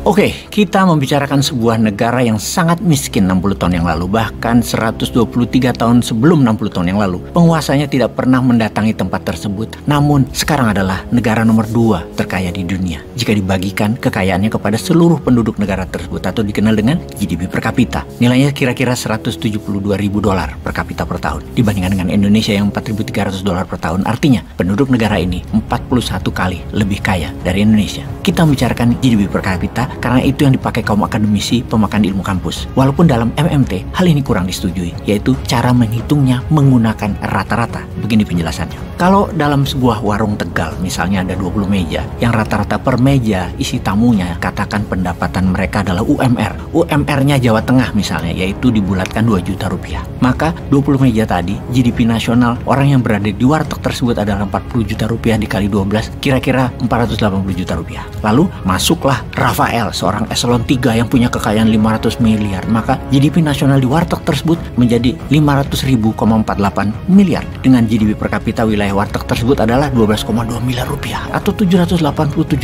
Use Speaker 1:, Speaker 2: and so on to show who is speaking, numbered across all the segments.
Speaker 1: Oke, kita membicarakan sebuah negara yang sangat miskin 60 tahun yang lalu, bahkan 123 tahun sebelum 60 tahun yang lalu. Penguasanya tidak pernah mendatangi tempat tersebut, namun sekarang adalah negara nomor dua terkaya di dunia. Jika dibagikan kekayaannya kepada seluruh penduduk negara tersebut atau dikenal dengan GDP per kapita. Nilainya kira-kira 172 ribu dolar per kapita per tahun. Dibandingkan dengan Indonesia yang 4.300 dolar per tahun, artinya penduduk negara ini 41 kali lebih kaya dari Indonesia. Kita membicarakan GDP per kapita karena itu yang dipakai kaum akademisi pemakan ilmu kampus. Walaupun dalam MMT hal ini kurang disetujui, yaitu cara menghitungnya menggunakan rata-rata. Begini penjelasannya. Kalau dalam sebuah warung Tegal, misalnya ada 20 meja, yang rata-rata per meja isi tamunya katakan pendapatan mereka adalah UMR. UMR-nya Jawa Tengah misalnya, yaitu dibulatkan 2 juta rupiah. Maka 20 meja tadi, GDP nasional orang yang berada di warteg tersebut adalah 40 juta rupiah dikali 12, kira-kira 480 juta rupiah. Lalu masuklah Rafael, seorang eselon 3 yang punya kekayaan 500 miliar, maka GDP nasional di warteg tersebut menjadi 500 ribu 48 miliar. Dengan GDP per kapita wilayah warteg tersebut adalah 12,2 miliar rupiah atau 787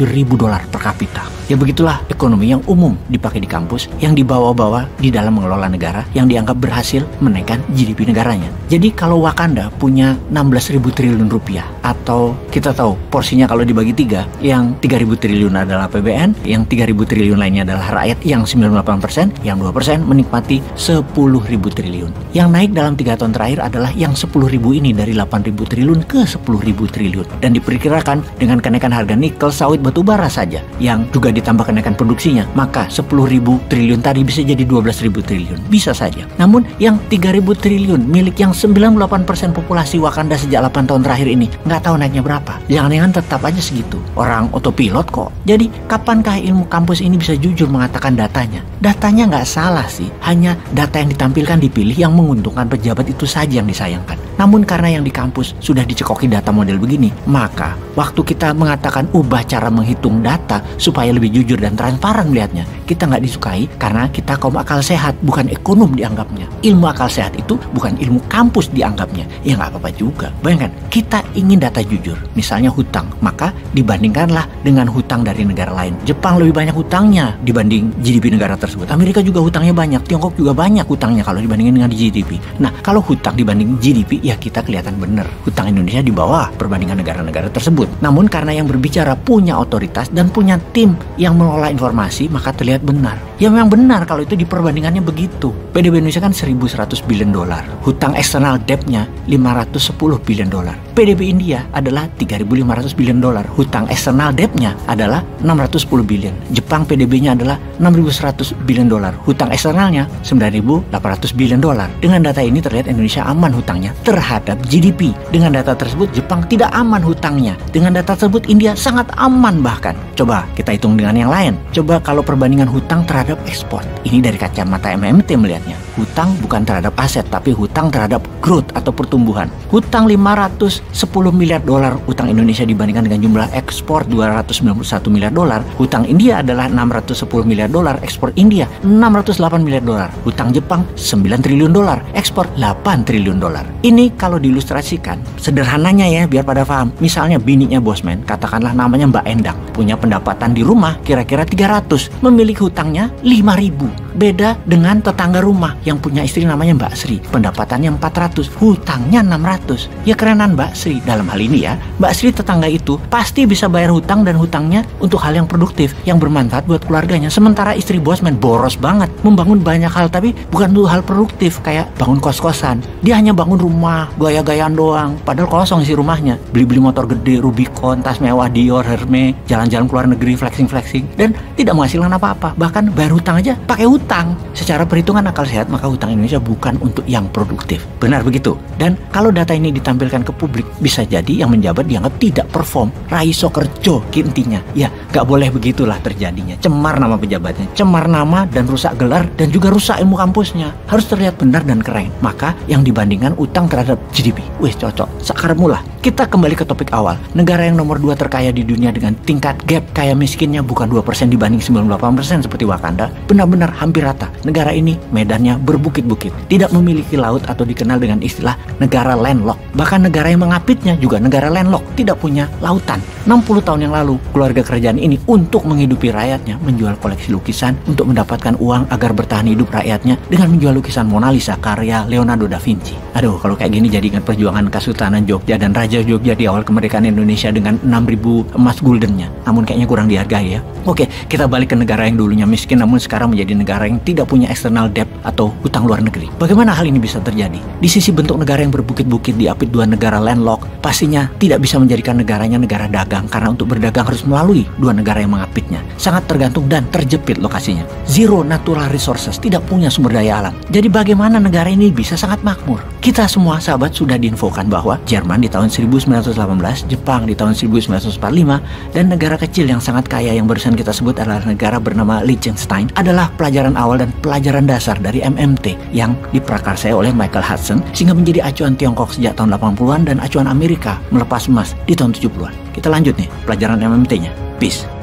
Speaker 1: ribu dolar per kapita. Ya begitulah ekonomi yang umum dipakai di kampus yang dibawa-bawa di dalam mengelola negara yang dianggap berhasil menaikkan GDP negaranya. Jadi kalau Wakanda punya 16 ribu triliun rupiah atau kita tahu porsinya kalau dibagi tiga yang 3 ribu triliun adalah PBN, yang 3 ribu triliun lainnya adalah rakyat yang 98%, yang 2% menikmati 10 ribu triliun. Yang naik dalam tiga tahun terakhir adalah yang 10 ribu ini dari 8 ribu triliun ke 10 ribu triliun. Dan diperkirakan dengan kenaikan harga nikel, sawit, batu bara saja yang juga ditambah kenaikan produksinya, maka 10 ribu triliun tadi bisa jadi 12 ribu triliun. Bisa saja. Namun yang 3 ribu triliun milik yang 98% populasi Wakanda sejak 8 tahun terakhir ini nggak tahu naiknya berapa. Jangan-jangan tetap aja segitu. Orang otopilot kok. Jadi kapankah ilmu kampus ini bisa jujur mengatakan datanya? Datanya nggak salah sih. Hanya data yang ditampilkan dipilih yang menguntungkan pejabat itu saja yang disayangkan. Namun karena yang di kampus sudah dicekoki data model begini, maka waktu kita mengatakan ubah cara menghitung data supaya lebih jujur dan transparan melihatnya, kita nggak disukai karena kita kaum akal sehat, bukan ekonom dianggapnya. Ilmu akal sehat itu bukan ilmu kampus dianggapnya. Ya nggak apa-apa juga. Bayangkan, kita ingin data jujur, misalnya hutang, maka dibandingkanlah dengan hutang dari negara lain. Jepang lebih banyak hutangnya dibanding GDP negara tersebut. Amerika juga hutangnya banyak, Tiongkok juga banyak hutangnya kalau dibandingin dengan GDP. Nah, kalau hutang dibanding GDP, ya kita kelihatan benar. Hutang Indonesia di bawah perbandingan negara-negara tersebut. Namun karena yang berbicara punya otoritas dan punya tim yang mengelola informasi, maka terlihat benar. Ya memang benar kalau itu diperbandingannya begitu. PDB Indonesia kan 1100 bilion dolar. Hutang eksternal debt-nya 510 bilion dolar. PDB India adalah 3.500 bilion dolar. Hutang eksternal debt-nya adalah 610 bilion. Jepang PDB-nya adalah 6.100 bilion dolar. Hutang eksternalnya 9.800 bilion dolar. Dengan data ini terlihat Indonesia aman hutangnya terhadap GDP. Dengan data tersebut Jepang tidak aman hutangnya. Dengan data tersebut India sangat aman bahkan. Coba kita hitung dengan yang lain. Coba kalau perbandingan hutang terhadap ekspor. Ini dari kacamata MMT melihatnya. Hutang bukan terhadap aset tapi hutang terhadap growth atau pertumbuhan. Hutang 510 miliar dolar hutang Indonesia dibandingkan dengan jumlah ekspor 291 miliar dolar. Hutang India adalah 610 miliar dolar, ekspor India 608 miliar dolar. Hutang Jepang 9 triliun dolar, ekspor 8 triliun dolar. Ini kalau diilustrasikan, sederhananya ya biar pada paham. Misalnya bininya bosman, katakanlah namanya Mbak Endang, punya pendapatan di rumah kira-kira 300, memiliki hutangnya 5000. Beda dengan tetangga rumah yang punya istri namanya Mbak Sri, pendapatannya 400, hutangnya 600. Ya kerenan Mbak Sri dalam hal ini ya. Mbak Sri tetangga itu pasti bisa bayar hutang dan hutangnya untuk hal yang produktif, yang bermanfaat buat keluarganya. Sementara istri bosman boros banget, membangun banyak hal tapi bukan untuk hal produktif kayak bangun kos-kosan. Dia hanya bangun rumah, gaya-gayaan doang, padahal kosong isi rumahnya. Beli-beli motor gede, Rubicon, tas mewah Dior, Hermes, jalan-jalan keluar negeri, flexing-flexing dan tidak menghasilkan apa-apa. Bahkan bayar hutang aja pakai hutang hutang. Secara perhitungan akal sehat, maka hutang Indonesia bukan untuk yang produktif. Benar begitu. Dan kalau data ini ditampilkan ke publik, bisa jadi yang menjabat dianggap tidak perform. Raiso kerjo, intinya. Ya, gak boleh begitulah terjadinya. Cemar nama pejabatnya, cemar nama dan rusak gelar dan juga rusak ilmu kampusnya. Harus terlihat benar dan keren. Maka yang dibandingkan utang terhadap GDP. Wih, cocok. Sekarang mula Kita kembali ke topik awal. Negara yang nomor dua terkaya di dunia dengan tingkat gap kaya miskinnya bukan 2% dibanding 98% seperti Wakanda. Benar-benar hampir rata. Negara ini medannya berbukit-bukit. Tidak memiliki laut atau dikenal dengan istilah negara landlock. Bahkan negara yang mengapitnya juga negara landlock. Tidak punya lautan. 60 tahun yang lalu, keluarga kerajaan ini untuk menghidupi rakyatnya menjual koleksi lukisan untuk mendapatkan uang agar bertahan hidup rakyatnya dengan menjual lukisan Mona Lisa karya Leonardo da Vinci. Aduh, kalau kayak gini jadi ingat perjuangan Kesultanan Jogja dan Raja Jogja di awal kemerdekaan Indonesia dengan 6000 emas guldennya. Namun kayaknya kurang dihargai ya. Oke, kita balik ke negara yang dulunya miskin namun sekarang menjadi negara yang tidak punya external debt atau hutang luar negeri. Bagaimana hal ini bisa terjadi? Di sisi bentuk negara yang berbukit-bukit diapit dua negara landlock, pastinya tidak bisa menjadikan negaranya negara dagang karena untuk berdagang harus melalui dua negara yang mengapitnya. Sangat tergantung dan terjepit lokasinya. Zero natural resources, tidak punya sumber daya alam. Jadi bagaimana negara ini bisa sangat makmur? Kita semua sahabat sudah diinfokan bahwa Jerman di tahun 1918, Jepang di tahun 1945, dan negara kecil yang sangat kaya yang barusan kita sebut adalah negara bernama Liechtenstein adalah pelajaran awal dan pelajaran dasar dari MMT yang diprakarsai oleh Michael Hudson sehingga menjadi acuan Tiongkok sejak tahun 80-an dan acuan Amerika melepas emas di tahun 70-an. Kita lanjut nih pelajaran MMT-nya. Peace.